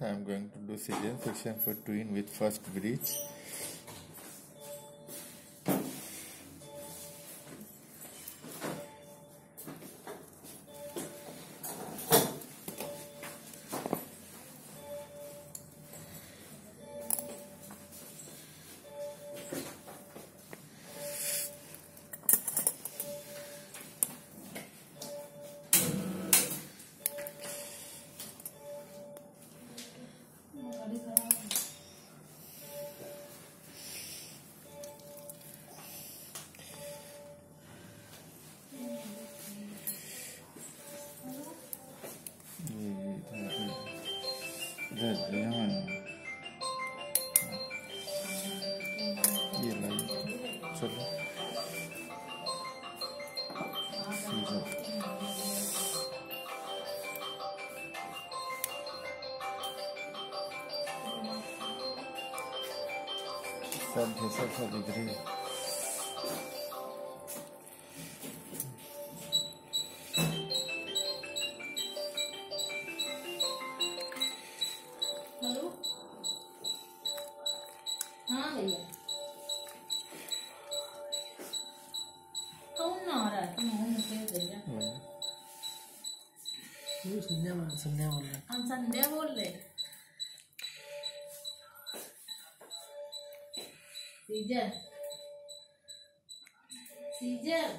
I am going to do cesarean section for twin with first breech 비싼 대선 사제들이 season season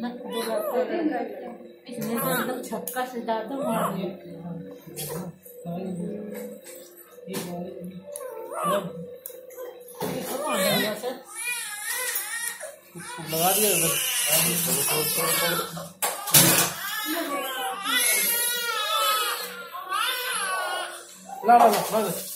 मत तो लोग मतलब छक्का से ज्यादा तो मार लेते लगा दिया ला ला ला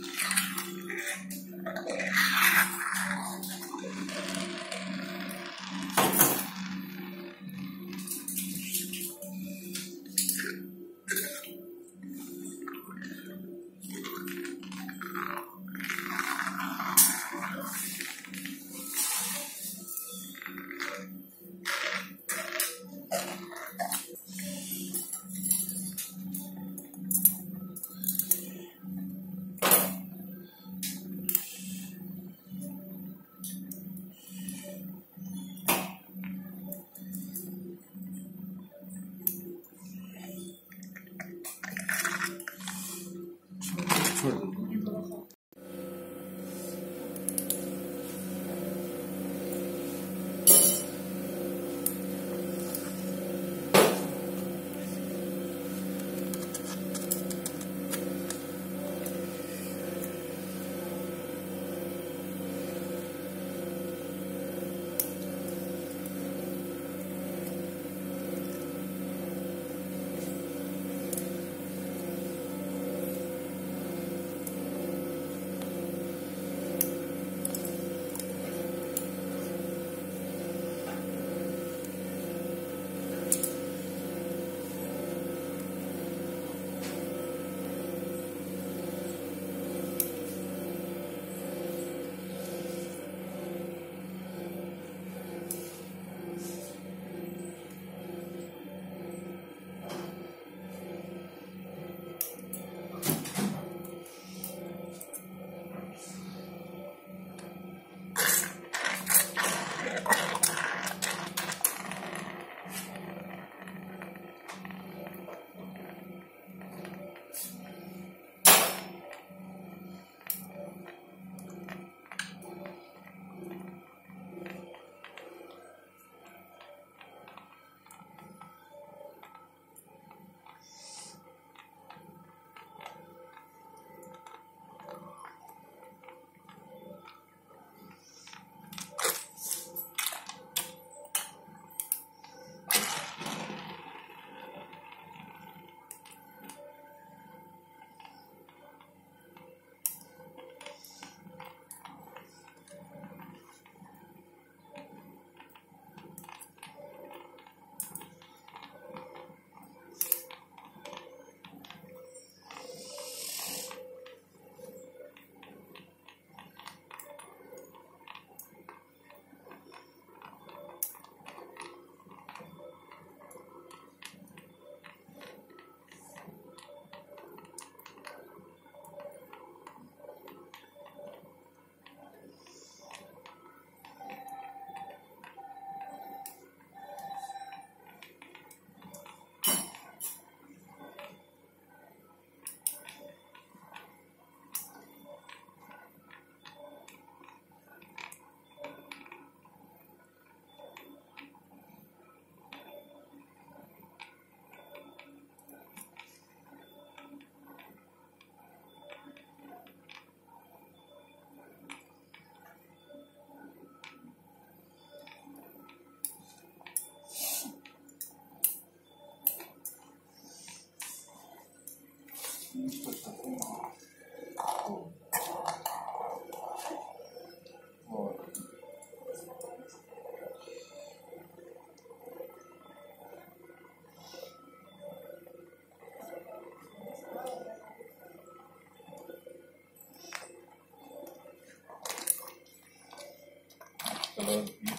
Hello.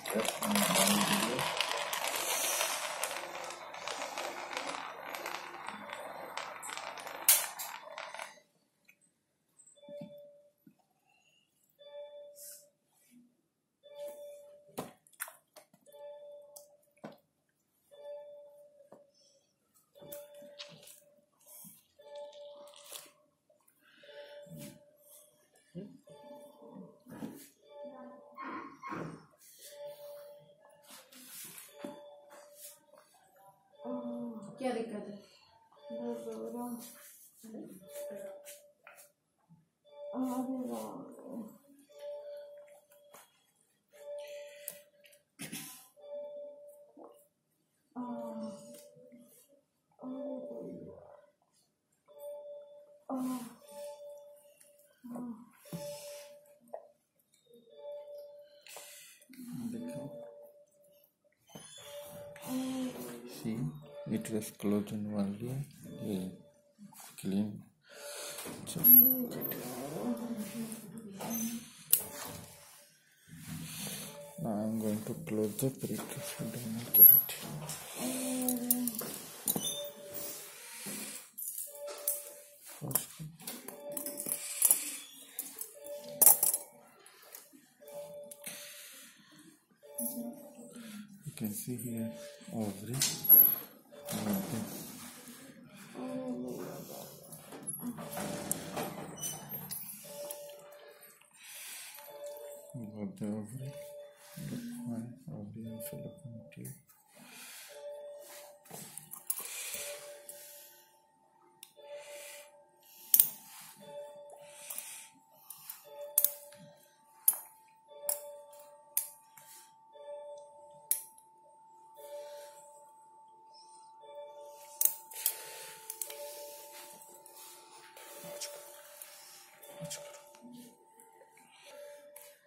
Que é de cada? Mas agora. Agora. Oh. it was closed and only a clean chocolate. Now I'm going to close the brick diamond cabinet. First, you can see here every Amen. Mm-hmm.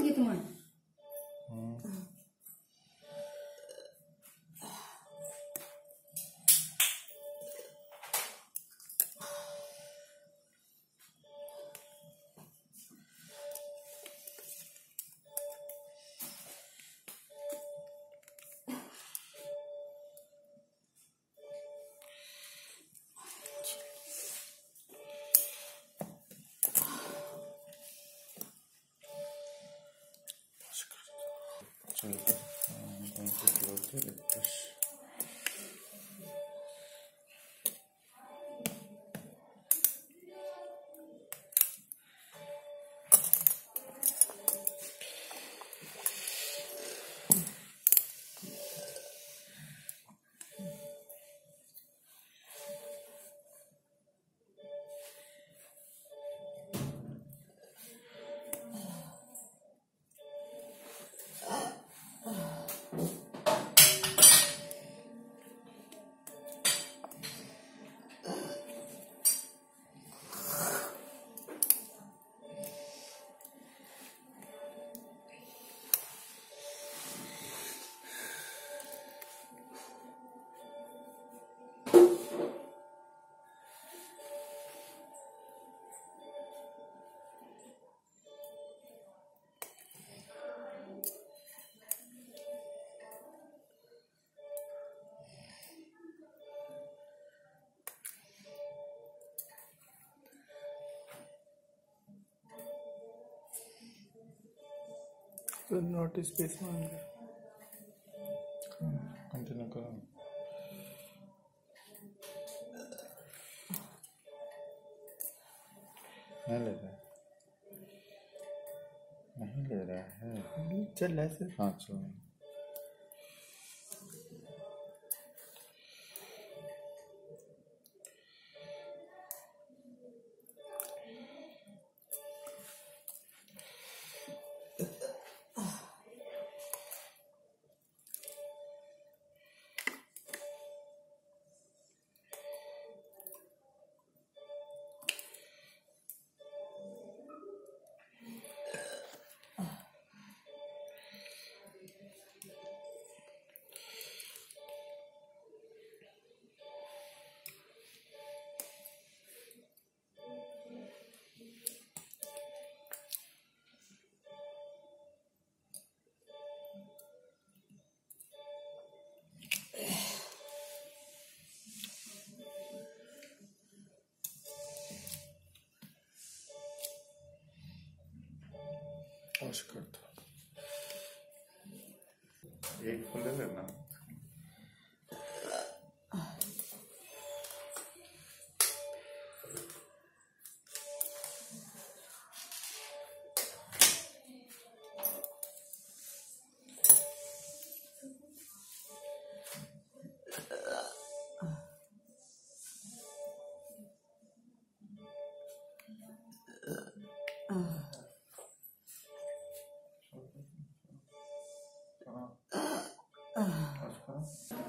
gitu mah 嗯，然后就到这里开始。फिर not space मांगे continue करो नहीं ले रहा नहीं ले रहा है चल ऐसे हाँ चलो नमस्कार एक खुले लेना Yes.